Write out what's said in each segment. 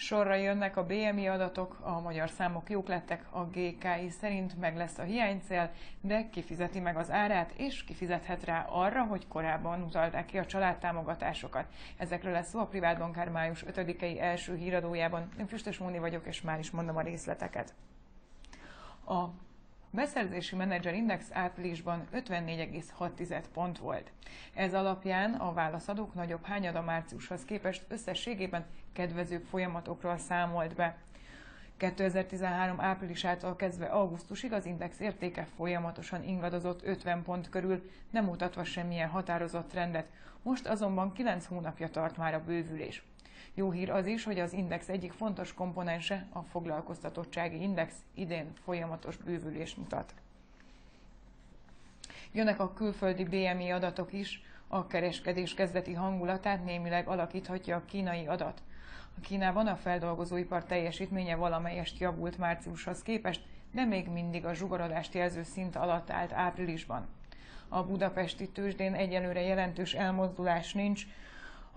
Sorra jönnek a BMI adatok, a magyar számok jók lettek, a GKI szerint meg lesz a hiánycél, de kifizeti meg az árát, és kifizethet rá arra, hogy korábban utalták ki a családtámogatásokat. Ezekről lesz szó a privát bankár május 5-i első híradójában. Én Füstös Móni vagyok, és már is mondom a részleteket. A beszerzési menedzser index áprilisban 54,6 pont volt. Ez alapján a válaszadók nagyobb hányada márciushoz képest összességében kedvezőbb folyamatokról számolt be. 2013 áprilisától kezdve augusztusig az index értéke folyamatosan ingadozott 50 pont körül, nem mutatva semmilyen határozott trendet. Most azonban 9 hónapja tart már a bővülés. Jó hír az is, hogy az index egyik fontos komponense, a foglalkoztatottsági index idén folyamatos bővülést mutat. Jönnek a külföldi BMI adatok is, a kereskedés kezdeti hangulatát némileg alakíthatja a kínai adat. A Kínában a feldolgozóipar teljesítménye valamelyest javult márciushoz képest, de még mindig a zsugorodást jelző szint alatt állt áprilisban. A budapesti tőzsdén egyelőre jelentős elmozdulás nincs,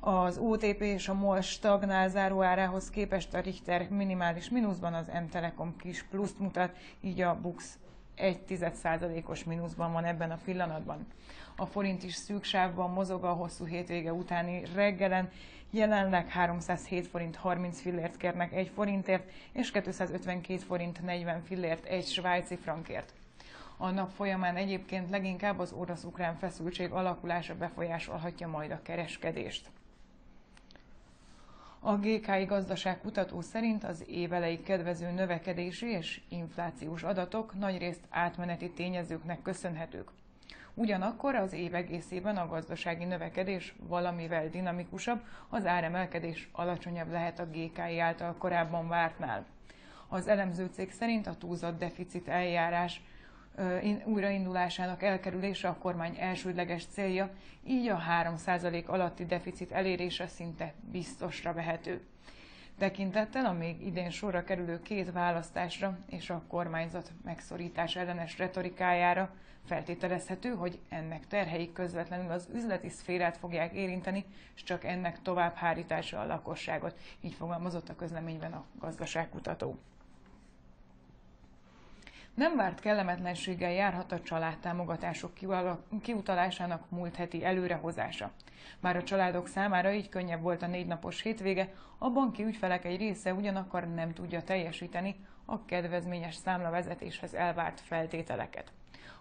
az OTP és a MOL stagnál záróárához képest a Richter minimális mínuszban, az M-Telekom kis pluszt mutat, így a BUX 1,1%-os mínuszban van ebben a pillanatban. A forint is szűk sávban mozog a hosszú hétvége utáni reggelen, jelenleg 307 forint 30 fillért kérnek egy forintért, és 252 forint 40 fillért egy svájci frankért. A nap folyamán egyébként leginkább az orosz-ukrán feszültség alakulása befolyásolhatja majd a kereskedést. A GKI gazdaságkutató szerint az évelei kedvező növekedési és inflációs adatok nagyrészt átmeneti tényezőknek köszönhetők. Ugyanakkor az év egészében a gazdasági növekedés valamivel dinamikusabb, az áremelkedés alacsonyabb lehet a GKI által korábban vártnál. Az elemző cég szerint a túlzott deficit eljárás újraindulásának elkerülése a kormány elsődleges célja, így a 3% alatti deficit elérése szinte biztosra vehető. Tekintettel a még idén sorra kerülő két választásra és a kormányzat megszorítás ellenes retorikájára feltételezhető, hogy ennek terhei közvetlenül az üzleti szférát fogják érinteni, és csak ennek tovább hárítása a lakosságot. Így fogalmazott a közleményben a gazdaságkutató. Nem várt kellemetlenséggel járhat a családtámogatások kiutalásának múlt heti előrehozása. Már a családok számára így könnyebb volt a négy napos hétvége, a banki ügyfelek egy része ugyanakkor nem tudja teljesíteni a kedvezményes számlavezetéshez elvárt feltételeket.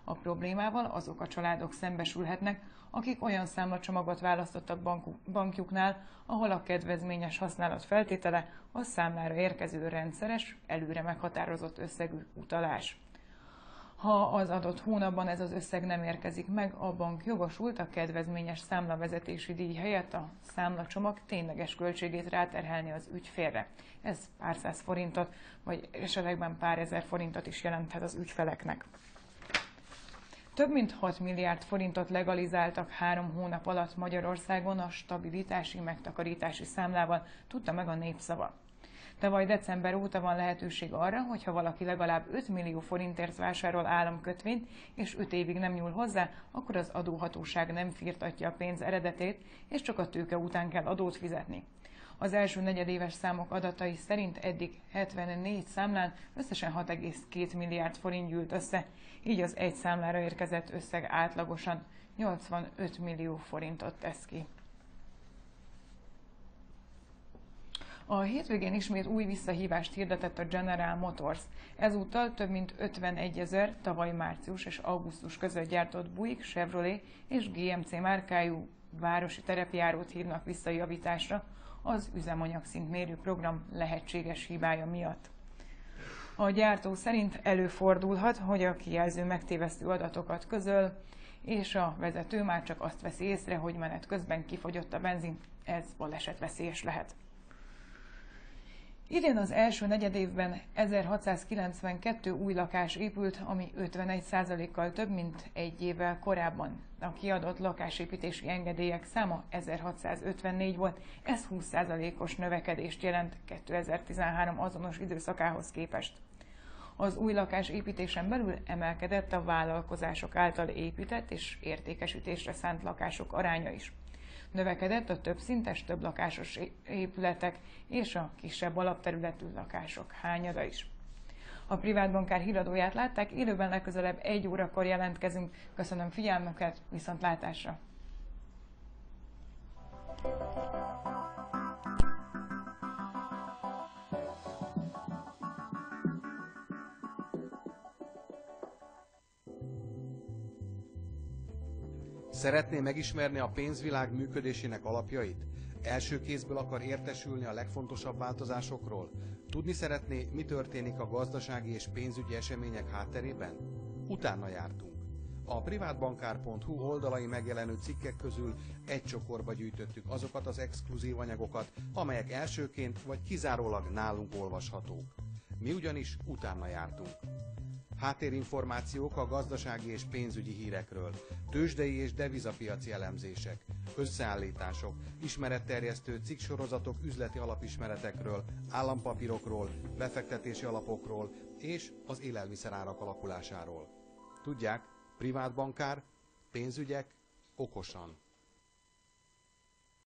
A problémával azok a családok szembesülhetnek, akik olyan számlacsomagot választottak bankjuknál, ahol a kedvezményes használat feltétele a számlára érkező rendszeres, előre meghatározott összegű utalás. Ha az adott hónapban ez az összeg nem érkezik meg, a bank jogosult a kedvezményes számlavezetési díj helyett a számlacsomag tényleges költségét ráterhelni az ügyfélre. Ez pár száz forintot, vagy esetekben pár ezer forintot is jelenthet az ügyfeleknek. Több mint 6 milliárd forintot legalizáltak három hónap alatt Magyarországon a stabilitási megtakarítási számlával, tudta meg a népszava. Tavaly december óta van lehetőség arra, hogyha valaki legalább 5 millió forintért vásárol államkötvényt, és 5 évig nem nyúl hozzá, akkor az adóhatóság nem firtatja a pénz eredetét, és csak a tőke után kell adót fizetni. Az első negyedéves számok adatai szerint eddig 74 számlán összesen 6,2 milliárd forint gyűlt össze, így az egy számlára érkezett összeg átlagosan 85 millió forintot tesz ki. A hétvégén ismét új visszahívást hirdetett a General Motors. Ezúttal több mint 51 ezer tavaly március és augusztus között gyártott Buick, Chevrolet és GMC márkájú városi terepjárót hívnak visszajavításra az üzemanyagszint mérő program lehetséges hibája miatt. A gyártó szerint előfordulhat, hogy a kijelző megtévesztő adatokat közöl, és a vezető már csak azt veszi észre, hogy menet közben kifogyott a benzin, ez balesetveszélyes lehet. Idén az első negyedévben 1692 új lakás épült, ami 51%-kal több, mint egy évvel korábban. A kiadott lakásépítési engedélyek száma 1654 volt, ez 20%-os növekedést jelent 2013 azonos időszakához képest. Az új lakás építésen belül emelkedett a vállalkozások által épített és értékesítésre szánt lakások aránya is. Növekedett a többszintes, több lakásos épületek és a kisebb alapterületű lakások hányada is. A privát bankár híradóját látták, élőben legközelebb egy órakor jelentkezünk. Köszönöm figyelmüket, viszontlátásra! Szeretné megismerni a pénzvilág működésének alapjait? Első kézből akar értesülni a legfontosabb változásokról? Tudni szeretné, mi történik a gazdasági és pénzügyi események hátterében? Utána jártunk. A privátbankár.hu oldalai megjelenő cikkek közül egy csokorba gyűjtöttük azokat az exkluzív anyagokat, amelyek elsőként vagy kizárólag nálunk olvashatók. Mi ugyanis utána jártunk. Háttérinformációk a gazdasági és pénzügyi hírekről, tőzsdei és devizapiaci elemzések, összeállítások, ismeretterjesztő cikksorozatok üzleti alapismeretekről, állampapírokról, befektetési alapokról és az élelmiszerárak alakulásáról. Tudják, privátbankár, pénzügyek, okosan.